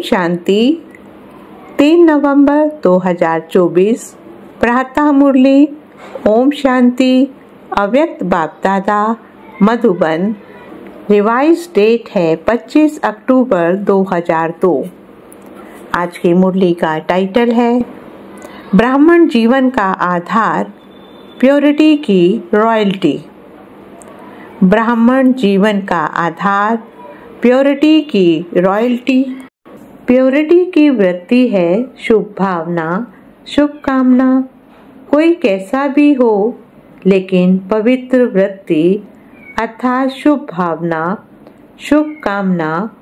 शांति। तीन नवंबर 2024 प्रातः मुरली, ओम शांति, अव्यक्त बाप दादा, मधुबन। रिवाइज डेट है 25 अक्टूबर 2002 आज की मुरली का टाइटल है, ब्राह्मण जीवन का आधार, प्योरिटी की रॉयल्टी। ब्राह्मण जीवन का आधार, प्योरिटी की रॉयल्टी। प्योरिटी की वृत्ति है शुभ भावना, शुभ कामना। कोई कैसा भी हो, लेकिन पवित्र वृत्ति अर्थात शुभ भावना, शुभ कामना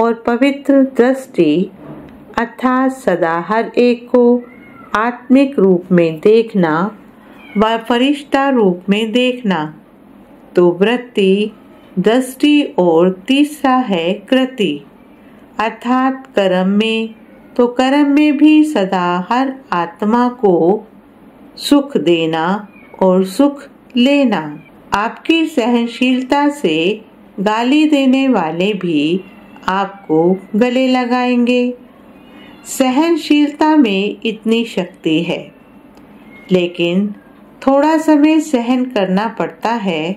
और पवित्र दृष्टि अर्थात सदा हर एक को आत्मिक रूप में देखना व फरिश्ता रूप में देखना। तो वृत्ति, दृष्टि और तीसरा है कृति। अर्थात कर्म में तो कर्म में भी सदा हर आत्मा को सुख देना और सुख लेना। आपकी सहनशीलता से गाली देने वाले भी आपको गले लगाएँगे। सहनशीलता में इतनी शक्ति है, लेकिन थोड़ा समय सहन करना पड़ता है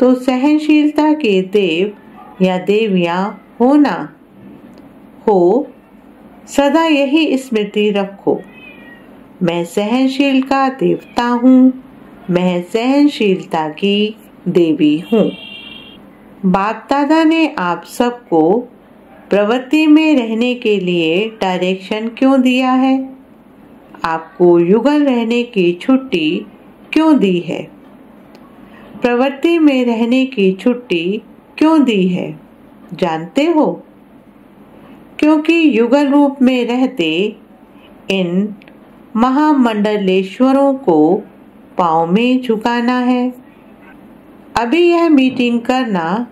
तो सहनशीलता के देव या देवियाँ होना हो, सदा यही स्मृति रखो। मैं सहनशील का देवता हूँ, मैं सहनशीलता की देवी हूँ। बाप दादा ने आप सबको प्रवृत्ति में रहने के लिए डायरेक्शन क्यों दिया है? आपको युगल रहने की छुट्टी क्यों दी है? प्रवृत्ति में रहने की छुट्टी क्यों दी है? जानते हो? क्योंकि युगल रूप में रहते इन महामंडलेश्वरों को पाँव में झुकाना है। अभी यह मीटिंग करना,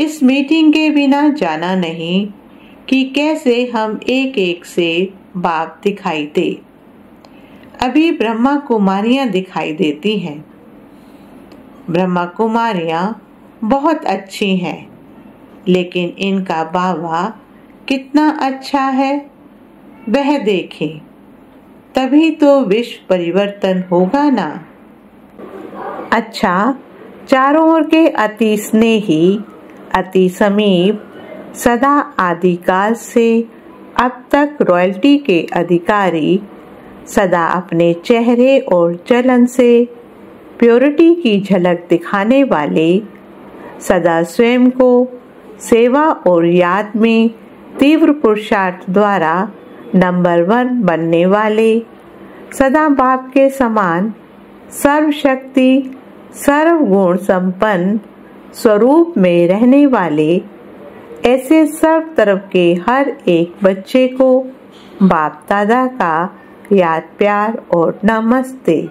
इस मीटिंग के बिना जाना नहीं कि कैसे हम एक एक से बाप दिखाई दे। अभी ब्रह्मा कुमारियाँ दिखाई देती हैं। ब्रह्मा कुमारियाँ बहुत अच्छी हैं, लेकिन इनका बाबा कितना अच्छा है, वह देखें। तभी तो विश्व परिवर्तन होगा ना। अच्छा चारों ओर के अति स्नेही, अति समीप, सदा आदिकाल से अब तक रॉयल्टी के अधिकारी, सदा अपने चेहरे और चलन से प्योरिटी की झलक दिखाने वाले, सदा स्वयं को सेवा और याद में तीव्र पुरुषार्थ द्वारा नंबर वन बनने वाले सदा बाप के समान सर्वशक्ति सर्व गुण संपन्न स्वरूप में रहने वाले ऐसे सर्व तरफ़ के हर एक बच्चे को बाप दादा का याद, प्यार और नमस्ते।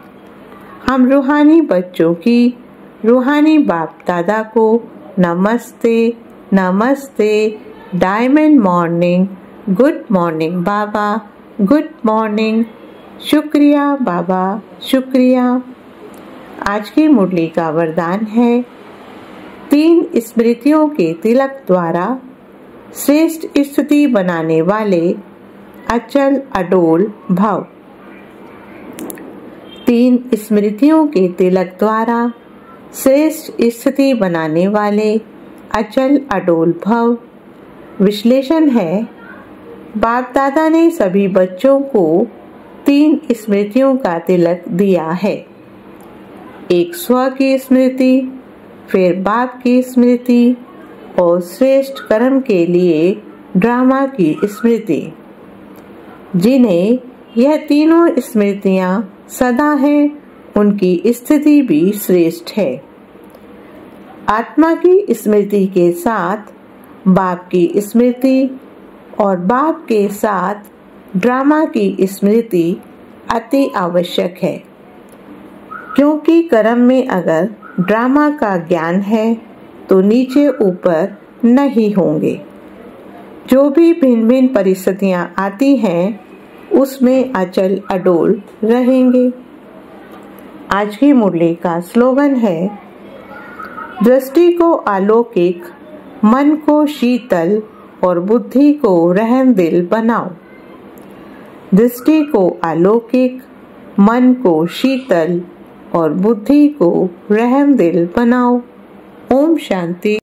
हम रूहानी बच्चों की रूहानी बाप दादा को नमस्ते नमस्ते डायमंड मॉर्निंग गुड मॉर्निंग बाबा गुड मॉर्निंग शुक्रिया बाबा शुक्रिया. आज की मुरली का वरदान है। तीन स्मृतियों के तिलक द्वारा श्रेष्ठ स्थिति बनाने वाले अचल अडोल भाव। तीन स्मृतियों के तिलक द्वारा श्रेष्ठ स्थिति बनाने वाले अचल अडोल भव। विश्लेषण है। बाप दादा ने सभी बच्चों को तीन स्मृतियों का तिलक दिया है। एक स्व की स्मृति, फिर बाप की स्मृति और श्रेष्ठ कर्म के लिए ड्रामा की स्मृति। जिन्हें यह तीनों स्मृतियाँ सदा हैं, उनकी स्थिति भी श्रेष्ठ है। आत्मा की स्मृति के साथ बाप की स्मृति और बाप के साथ ड्रामा की स्मृति अति आवश्यक है। क्योंकि कर्म में अगर ड्रामा का ज्ञान है तो नीचे ऊपर नहीं होंगे। जो भी भिन्न भिन्न परिस्थितियाँ आती हैं, उसमें अचल अडोल रहेंगे। आज की मुरली का स्लोगन है, दृष्टि को अलौकिक मन को शीतल और बुद्धि को रहम दिल बनाओ। दृष्टि को अलौकिक, मन को शीतल और बुद्धि को रहम दिल बनाओ। ओम शांति।